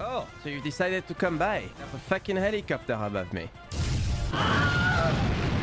Oh, so you decided to come by. There's a fucking helicopter above me.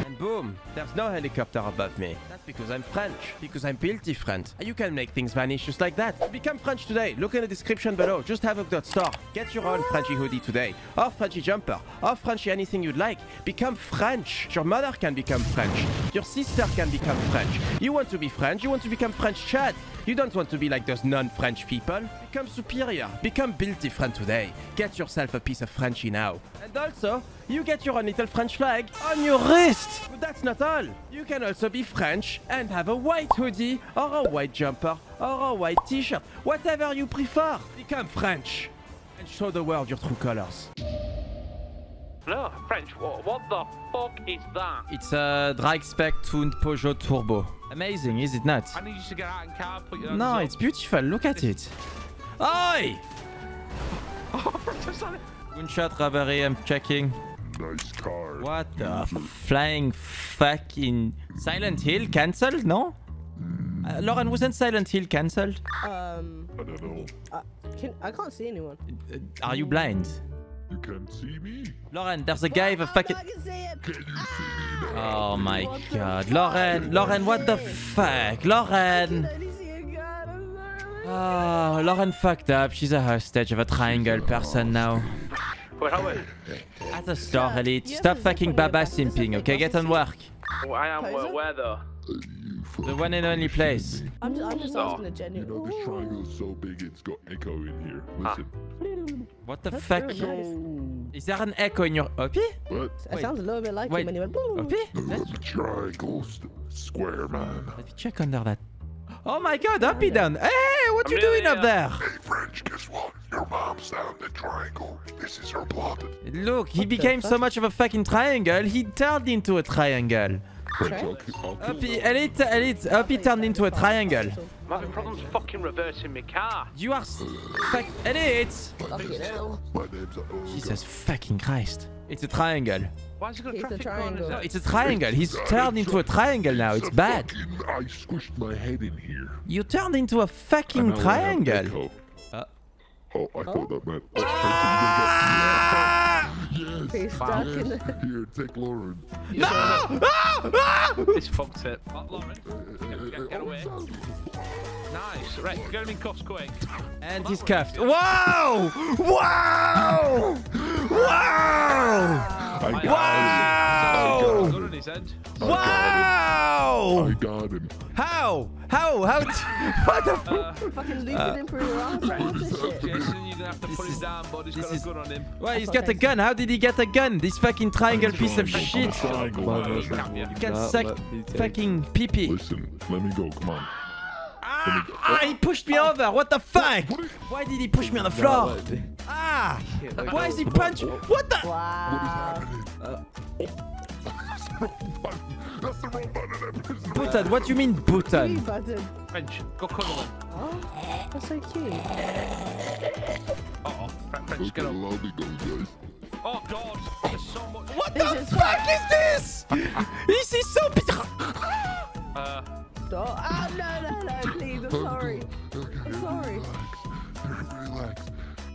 And boom, there's no helicopter above me. That's because I'm French. Because I'm built different. You can make things vanish just like that. Become French today. Look in the description below. Just Havoc store. Get your own Frenchy hoodie today. Or Frenchy jumper. Or Frenchy anything you'd like. Become French. Your mother can become French. Your sister can become French. You want to be French. You want to become French Chad. You don't want to be like those non-French people. Become superior. Become built different today. Get yourself a piece of Frenchy now. And also, you get your own little French flag on your wrist. But that's not all. You can also be French and have a white hoodie or a white jumper or a white t-shirt. Whatever you prefer. Become French and show the world your true colors. No, French. What, what the fuck is that? It's a drag spec tuned Peugeot Turbo. Amazing, is it not? I need you to get out and car, put your hands No, up. it's beautiful. Look at it. Oi! Oh, Gunshot robbery, I'm checking. Nice car. What the flying fucking... Silent Hill cancelled, no? Uh, Lauren, wasn't Silent Hill cancelled? Um, I don't know. I, can, I can't see anyone. Uh, are you blind? You can't see me. Lauren, there's a guy with a oh, fucking... Can see it. Can you see me ah. Oh my god. fuck? Lauren, Lauren, what the fuck? Lauren! I only see a guy. I'm sorry. Oh, Lauren fucked up. She's a hostage of a triangle person now. Wait, how wait? At the store, Elite. Stop fucking on Baba back. This is simping, okay? Get on work. Oh, I am. Where, where though? You The one and only place. I'm just, I'm just Oh. asking a You genuine. know this triangle's so big it's got echo in here. Ah. Listen. What the That's fuck? very nice. Is there an echo in your... Opie? What? It sounds a little bit like wait. him when he went. Opie? No, triangle. Square, man. Let me check under that. Oh my god, Uppy down. Hey, what I'm you really doing up there? Hey, French, guess what? Your mom's down the triangle. This is her plot. Look, he What the became so much of a fucking triangle, he turned into a triangle. French, Okay. I'll, ki- Uppy, you. Elite, Elite, Uppy turned into a triangle. I'm having problems fucking reversing my car. You are... s- Fuck, Elite! Fucking hell. My name's oh, Jesus fucking Christ. It's a triangle. Why is it got He's a traffic triangle. corners? It's a triangle. He's turned into a triangle now. It's bad. I squished my head in here. You turned into a fucking And now I have triangle. Uh. Oh, I thought that meant. Oh, Ah! yes. He's stuck in the. Here, take Lauren. No! Ah! Ah! It's fucked it. Oh, Lauren. Get, get, get away. Nice. Right, get him in cuffs quick. And he's cuffed. Wow! Wow! Wow! I got Wow! Gun on his head. Wow! I got him. How? How? How? What the? Uh, Fucking looping him through your arms. What's this shit? Jason, you're gonna have to put is- him down, bud. He's this got a is- gun on him. Why, he's got a gun. How did he get a gun? This fucking triangle piece of shit. Triangle. You can't. You can suck fucking pee-pee. Listen, let me go. Come on. Ah, ah, he pushed me over. What the fuck? Why did he push me on the floor? Ah! Why is he punch? What the? Wow. That's the wrong button. Button. What do you mean Three button? button. French, go cuddle. Oh, that's so cute. Uh-oh. French, get up. loudly go, guys. Oh, God. There's so much. What This the is fuck is this? This is so bizarre. Uh, Stop. Oh, no, no, no, please. I'm sorry. I'm sorry. Relax. Relax.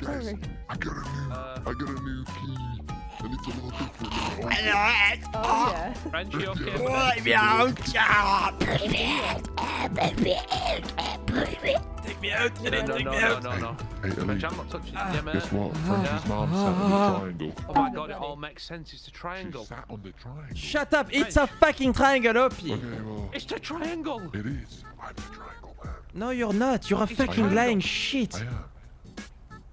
Guys, Sorry. I got a new, Uh. I got a new key. And it's a little different. Oh, yeah. French, you okay? Oh, buddy? meow, job. Take me out. No, no, Take no, me no, out. no, no. Hey, Ellie, I'm not touching you. Guess what? French's mom sat on the triangle. Oh my god, it all makes sense. It's a She triangle. sat on the triangle. Shut up. It's a fucking triangle, Opie. Okay, well, It's the triangle. it is. I'm the triangle man. No, you're not. You're a It's fucking lying shit. I am.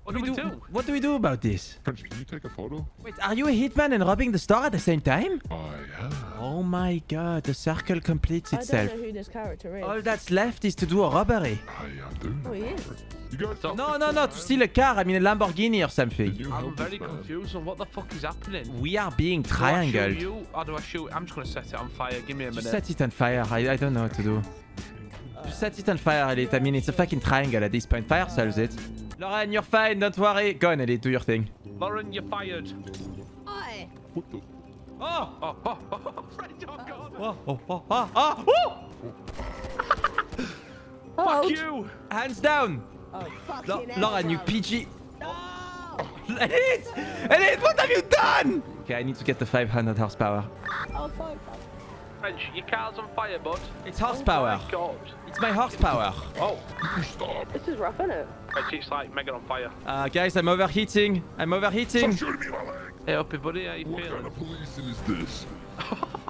What do we do? What do we do about this? French, can you take a photo? Wait, are you a hitman and robbing the store at the same time? Oh, I am. Oh my god, the circle completes itself. I don't itself. know who this character is. All that's left is to do a robbery. I am doing. Oh, he is. You guys Stop. No, no, no, to steal a car, I mean a Lamborghini or something. you I'm very confused on what the fuck is happening. We are being Do I shoot triangled. you or do I shoot? I'm just gonna set it on fire. Give me a Just minute. set it on fire, I, I don't know what to do. Just set it on fire, Elite. I mean, it's a fucking triangle at this point. Fire solves it. Lauren, you're fine, don't worry. Go on, Elite, do your thing. Lauren, you're fired. Oi. What the? Oh! Oh, oh, oh, French, oh god. Oh, oh, oh, oh, oh! oh! oh. oh, oh fuck you. Hands down! Oh, fucking hell, Lauren, you. PG. No! Elite! Elite, what have you done? Okay, I need to get the 500 horsepower. Oh, fine, fine. French, your car's on fire, bud. It's horsepower. My God. It's my horsepower. Oh, Stop. This is rough, isn't it? French, it's like mega on fire. Uh, guys, I'm overheating. I'm overheating. Stop shooting me in my leg. Hey, uppy buddy, how you What kind feeling? of policing is this?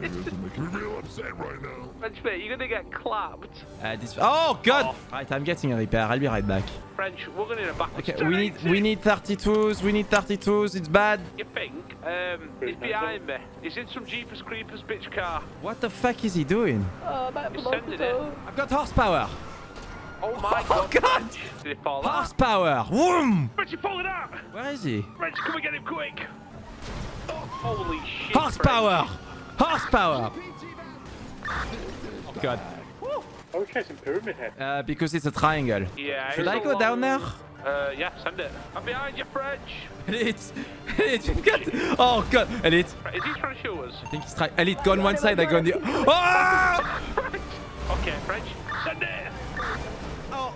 This is making me real upset right now. French, mate, you're gonna get clapped. Uh, this. Oh God! Oh. Right, I'm getting a repair. I'll be right back. French, we're gonna need a back. Okay, we need we need 32s. We need 32s. It's bad. You think? Um, he's behind me. He's in some Jeepers Creepers bitch car. What the fuck is he doing? Oh, back You're sending it. I've got horsepower. Oh my Oh God! God! Did he fall out? Horsepower. Vroom. French, you falling out! Where is he? French, come and get him quick! Oh, Holy shit! Horsepower. Horsepower. Oh God. I was chasing Pyramid Head. Uh, because it's a triangle. Yeah. Should I go long- down there? Uh, yeah, send it. I'm behind you, French. Elite. Elite, you've got. Oh God. Elite. Is he trying to shoot us? I think he's trying. Elite, go on one side. I go on the. Ah! Okay, French, send it! Oh.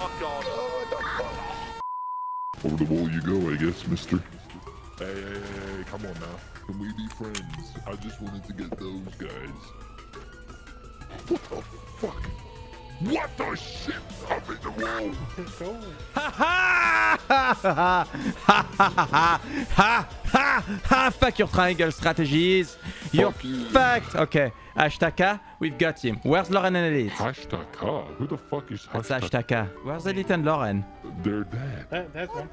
Oh god. Over the wall you go, I guess, mister. Hey, hey, hey, hey, come on now. Can we be friends? I just wanted to get those guys. What the fuck? What the shit? Up in the wall. Ha ha ha ha ha ha ha ha fuck your triangle strategies. You're Fuck you. fucked. Okay, Ashtaka, we've got him. Where's Lauren and Elite? Hashtag car. Who the fuck is That's hashtag? Ashtaka. Where's Elite and Lauren? They're dead. That, there's one.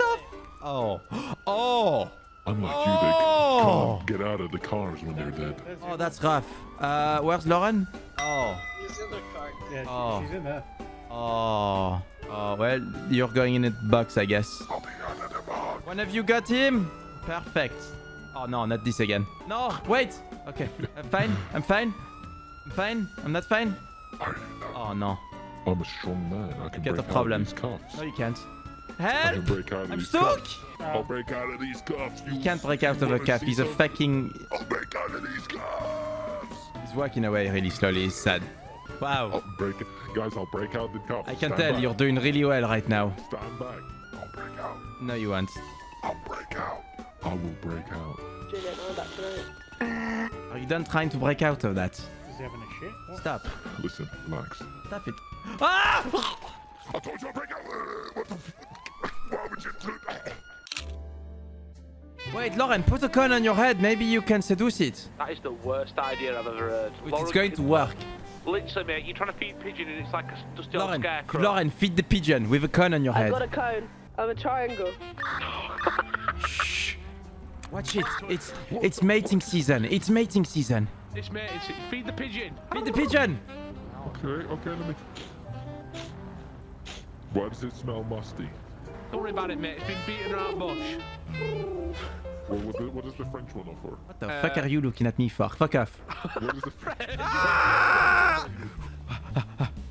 Oh. Oh. Unlike Oh. you, they can't get out of the cars when they're dead. Oh, that's rough. Uh, where's Lauren? Oh. yeah, she- Oh. she's in there. Oh. Oh, well, you're going in the box, I guess. I'll be under the box. One of you got him? Perfect. Oh, no, not this again. No, wait. Okay, I'm fine. I'm fine. I'm fine. I'm not fine. I didn't. Oh, no. I'm a strong man. I can Get break the problem. out of these cuffs. No, you can't. I can Help! break out of I'm these stuck! cuffs. I'll break out of these cuffs. You, He can't break out of a wanna cuff. He's a fucking... I'll break out of these cuffs. He's walking away really slowly. He's sad. Wow. I'll break it. Guys, I'll break out the cuffs. I can Stand tell back. you're doing really well right now. Stand back. I'll break out. No, you won't. I'll break out. I will break out. Juliet, I'm back tonight. Are you done trying to break out of that? Is he having a shit? What? Stop. Listen, relax. Stop it. Ah! I told you I'll break out. What the f- Why would you do that? Wait, Lauren, put a cone on your head. Maybe you can seduce it. That is the worst idea I've ever heard. Wait, Lauren, it's going to work. Literally, mate, you're trying to feed pigeon and it's like a dusty old Lauren, scarecrow. Lauren, feed the pigeon with a cone on your I've head. got a cone. I'm a triangle. Shh. Watch it. It's it's mating season. It's mating season. This mate, it's, feed the pigeon. Feed the pigeon. Okay, okay, let me. Why does it smell musty? Don't worry about it, mate. It's been beaten around bush. Well, what, the, what does the French one offer? What the fuck are you looking at me for? Fuck off. What is the French?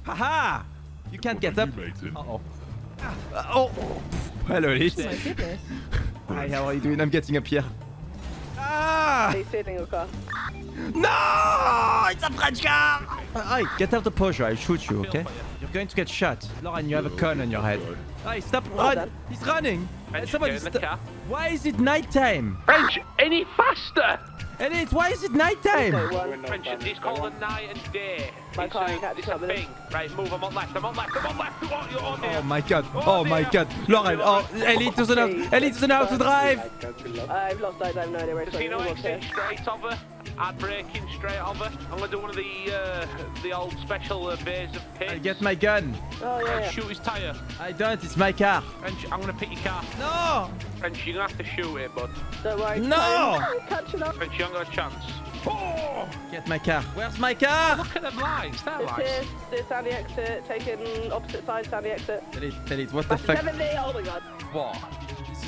Haha! You can't get up. You mating? Uh-oh. Uh, oh! Hello. My goodness. Hi, how are you doing? I'm getting up here. Ah! He's stealing your car? No! It's a French car! Hey, get out the Porsche. I'll shoot you, okay? You're going to get shot. Lauren, you have a gun on your head. Hey, stop! Run! done. He's running! French, Somebody get in the sto- car. Why is it nighttime? French, any faster? Elite, why is it nighttime? French, it's called a night and day. My it's car a, ain't catching it's a thing. Right, move. I'm on left. I'm on left. I'm on left. Come you're on Oh my god! Oh, Oh my god! Lauren! Oh, Elite doesn't know. Elite doesn't know how to drive. Don't you love I've lost eyes. I have no idea where it's Does he know going. exit straight over? I'd break in straight over. I'm gonna do one of the uh, the old special uh, bays of I get my gun. Oh, yeah, and yeah. shoot his tyre. I don't. It's my car. French, I'm gonna pick your car. No! French, you're gonna have to shoot it, bud. Don't worry. No! cone. Catching up. French, you haven't got a chance. Oh! Get my car. Where's my car? Look at them lights. They're It's lights. here. It's down the exit. Taking opposite side down the exit. Elite, Elite, what the Back to fuck? 70. Oh my god. What?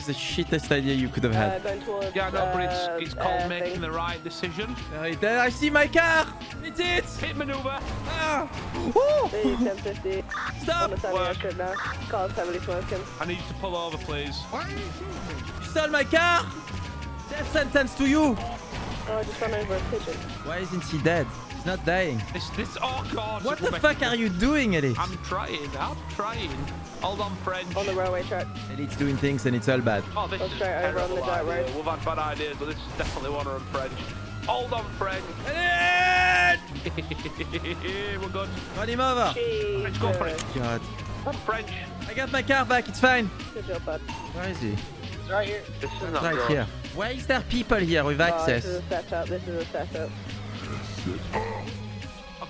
This is the shittest idea you could have Uh, had. going towards. Yeah, no, but uh, it's it's called uh, making thing. the right decision. Right there, I see my car! It's it! Pit maneuver. Ah! Woo! 1050. On Stop! the Sandy Work. exit now. Car's heavily smoking. I need you to pull over, please. You stole my car! Death sentence to you! Oh, I just ran over a pigeon. Why isn't he dead? He's not dying. This this. Oh God. What the fuck are you doing, Elite? I'm trying. I'm trying. Hold on, French. On the railway track. Elite's doing things and it's all bad. Oh, this Go is straight over on the dirt road. We've had bad ideas, but this is definitely one of them, French. Hold on, French. We're good. Run him over. French, go for it. God. French. I got my car back, it's fine. Good job, bud. Where is he? Right here. This is not Right good. here. Why is there people here with Oh, access? this is a setup. This is a setup.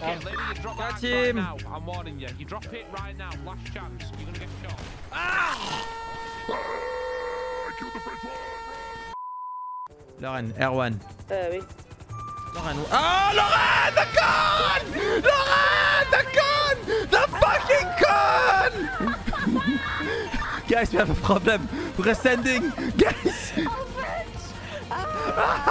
Okay, lady, you drop Got that him. right now. I'm warning you. You drop it right now. Last chance. You're gonna get shot. Ah, I killed the French one. Lauren, R1. There we Lauren. Oh, Lauren! The gun! Lauren! The gun! The fucking gun! Guys, we have a problem. We're ascending. Guys! Oh!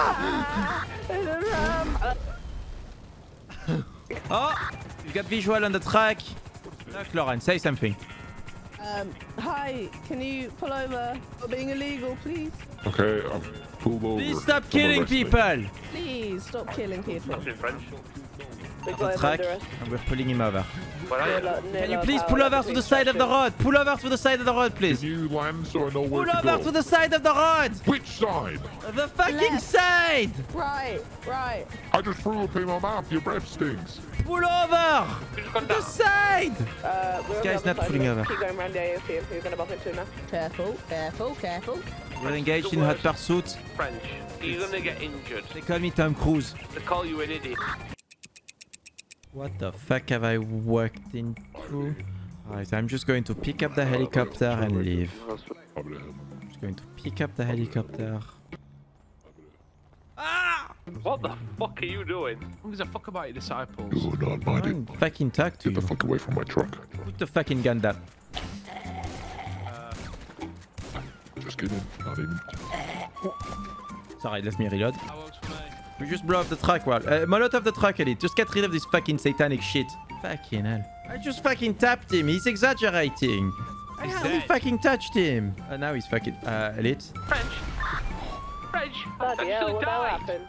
Oh, you got visual on the track. Look, Lauren, say something. Um, hi, can you pull over for being illegal, please? Okay, I'm pulled over. Please stop killing arrest me. people. Please stop killing people. in French. We've The track, under arrest. and we're pulling him over. Where are Near you? lo- near Can you please pull over to the side of the road? Pull over to the side of the road, Can please. you land so I know where Pull to over go? to the side of the road. Which side? The fucking Left. side. Right, right. I just threw up in my mouth. Your breath stinks. Pull over. Who's The side. Uh, we're guy's not pulling over. Keep going around the AOC. We're going to bump into him now. Careful, careful, careful. We're engaged in hot pursuit. French. You're gonna get injured. They call me Tom Cruise. They call you an idiot. What the fuck have I walked into? Alright, I'm just going to pick up the helicopter and leave. I'm just going to pick up the helicopter. Ah! What the fuck are you doing? Who gives a fuck about your disciples? Oh, not mind I'm it. fucking talk to Get the fuck away from my truck. Put the fucking gun down. Just kidding. Not in. Sorry, let me reload. We just blow up the truck, well. Uh, Molotov the truck, Elite. Just get rid of this fucking satanic shit. Fucking hell. I just fucking tapped him. He's exaggerating. I He's hardly fucking touched him. Uh, now he's fucking... Uh, Elite. French. French. Bloody hell, Actually what died.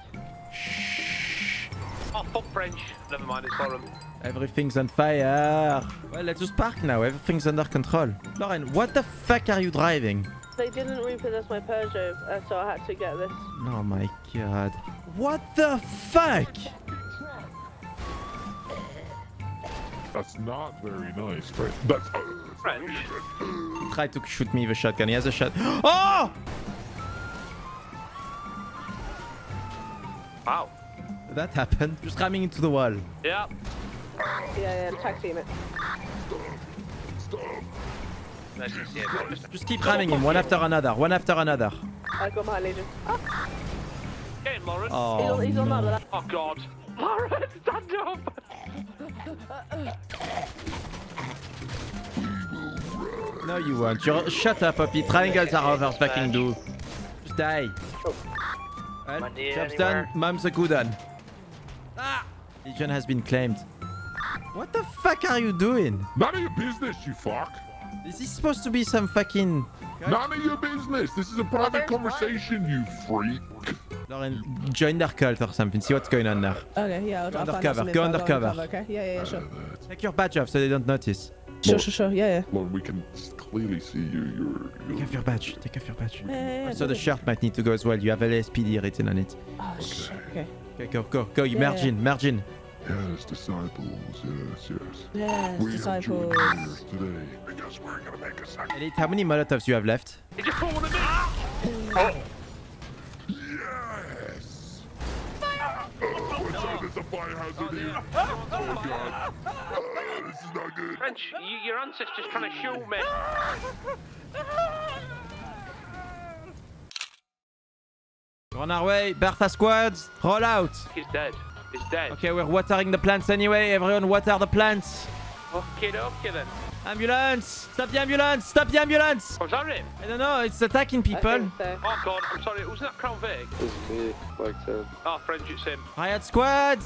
Shh. Oh, fuck French. Never mind, it's for him. Everything's on fire. Well, let's just park now. Everything's under control. Lauren, what the fuck are you driving? They didn't repossess my Peugeot, uh, so I had to get this. Oh my god. What the fuck? That's not very nice, French. That's. French. He tried to shoot me with a shotgun. He has a shot. Oh! Wow. That happened. Just ramming into the wall. Yeah. Yeah, yeah, tag team it. Nice to see it. Just keep ramming him one after another. One after another. I got my Legion. Ah, Get Lauren. Oh, on, he's on no. that- Oh, God. Lauren, stand up. No, you won't. You're... Shut up, puppy. Triangles are over fucking do. Just die. Well, job's anywhere? done. Mom's a good one. Ah! Legion has been claimed. What the fuck are you doing? none of your business, you fuck. This is this supposed to be some fucking... None of your business. This is a private conversation, you freak. Lauren, join their cult or something. See what's going on there. Okay, yeah, I'll, Go I'll find out undercover, go undercover. Okay, yeah, yeah, yeah, sure. Take your badge off so they don't notice. Sure, sure, sure. Yeah, yeah. Lord, we can clearly see you. You're. Take you're off your badge. Take off your badge. Yeah, yeah, yeah, Also, the shirt might need to go as well. You have LSPD written on it. Oh, shit. Okay. Okay, go, go, go. You Yeah, merge yeah. in, merge in. yes, disciples. Yes, yes. Yes, we have joined disciples. here today because we're gonna make a sacrifice. Elite, how many Molotovs you have left? He just put one of me. Out! There's a fire hazard here. Oh god. Ah, this is not good. French, you, your ancestors trying to shoot me. We're on our way. Bertha squads, roll out. He's dead. He's dead. Okay, we're watering the plants anyway. Everyone water the plants. Okay, okay then. Ambulance! Stop the ambulance! Stop the ambulance! Was that him? I don't know, it's attacking people. think so. Oh God, I'm sorry. Wasn't that Crown Vic? It's me, like Oh, French, it's him. Riot squad!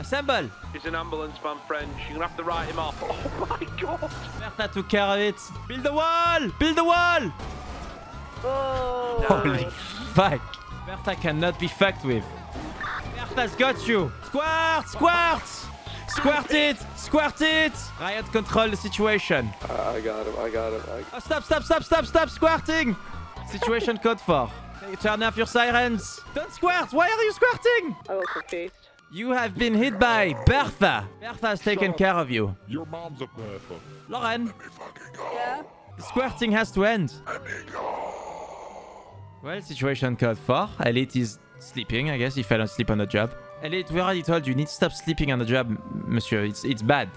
Assemble! He's an ambulance man, French. You're gonna have to write him off. Oh my God. Bertha took care of it. Build the wall! Build the wall! Oh, Holy fuck! Bertha cannot be fucked with. Bertha's got you! Squirt! Squirt! Squirt it! Squirt it! Riot control the situation. I got him. I got him. I... Oh, stop, stop, stop, stop, stop squirting! Situation code 4. Turn off your sirens. Don't squirt! Why are you squirting? I was confused. You have been hit by Bertha. Bertha has taken care of you. Your mom's a Bertha. Lauren, Let me fucking go. Yeah? the squirting has to end. Let me go. Well, situation code 4. Elite is sleeping, I guess. He fell asleep on the job. Elite, we already told you, you need to stop sleeping on the job, monsieur. It's, it's bad.